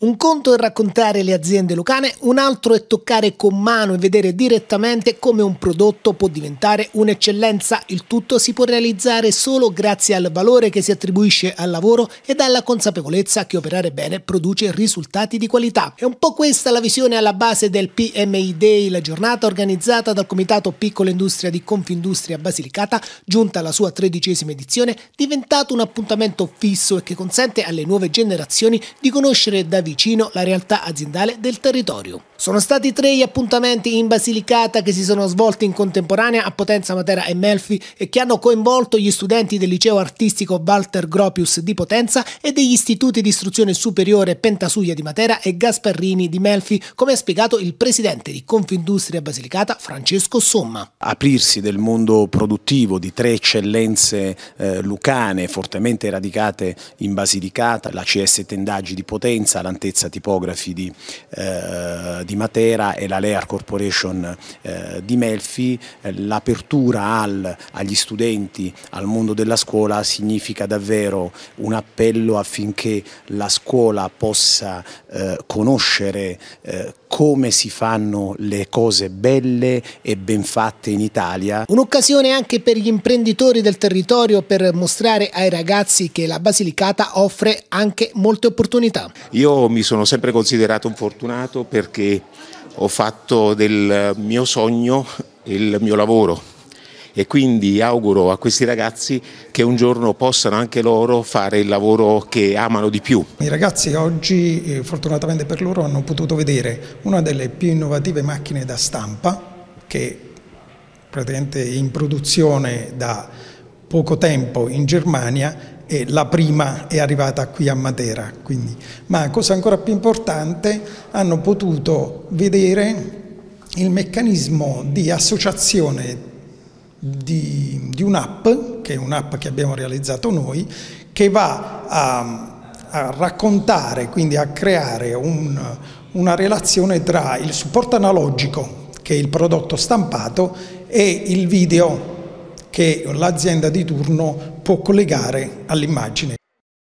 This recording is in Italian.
Un conto è raccontare le aziende lucane, un altro è toccare con mano e vedere direttamente come un prodotto può diventare un'eccellenza. Il tutto si può realizzare solo grazie al valore che si attribuisce al lavoro e alla consapevolezza che operare bene produce risultati di qualità. È un po' questa la visione alla base del PMI Day, la giornata organizzata dal Comitato Piccola Industria di Confindustria Basilicata, giunta alla sua tredicesima edizione, diventato un appuntamento fisso e che consente alle nuove generazioni di conoscere da vicino la realtà aziendale del territorio. Sono stati tre gli appuntamenti in Basilicata che si sono svolti in contemporanea a Potenza, Matera e Melfi e che hanno coinvolto gli studenti del liceo artistico Walter Gropius di Potenza e degli istituti di istruzione superiore Pentasuglia di Matera e Gasparrini di Melfi, come ha spiegato il presidente di Confindustria Basilicata Francesco Somma. Aprirsi del mondo produttivo di tre eccellenze eh, lucane fortemente radicate in Basilicata, la CS Tendaggi di Potenza, l'Antezza Tipografi di, eh, di Matera e la Lear Corporation eh, di Melfi, eh, l'apertura al, agli studenti, al mondo della scuola significa davvero un appello affinché la scuola possa eh, conoscere eh, come si fanno le cose belle e ben fatte in Italia. Un'occasione anche per gli imprenditori del territorio per mostrare ai ragazzi che la Basilicata offre anche molte opportunità. Io mi sono sempre considerato un fortunato perché ho fatto del mio sogno il mio lavoro e quindi auguro a questi ragazzi che un giorno possano anche loro fare il lavoro che amano di più. I ragazzi oggi eh, fortunatamente per loro hanno potuto vedere una delle più innovative macchine da stampa che praticamente in produzione da poco tempo in Germania e la prima è arrivata qui a Matera. Quindi. Ma cosa ancora più importante, hanno potuto vedere il meccanismo di associazione di, di un'app, che è un'app che abbiamo realizzato noi, che va a, a raccontare, quindi a creare un, una relazione tra il supporto analogico, che è il prodotto stampato, e il video che l'azienda di turno può collegare all'immagine.